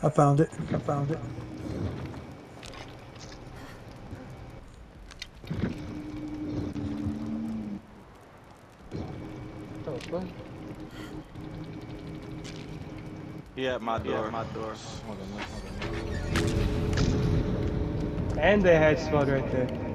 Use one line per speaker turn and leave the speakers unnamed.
I found it. I found it.
Yeah, at my door.
Yeah,
my door.
And they had spot right there.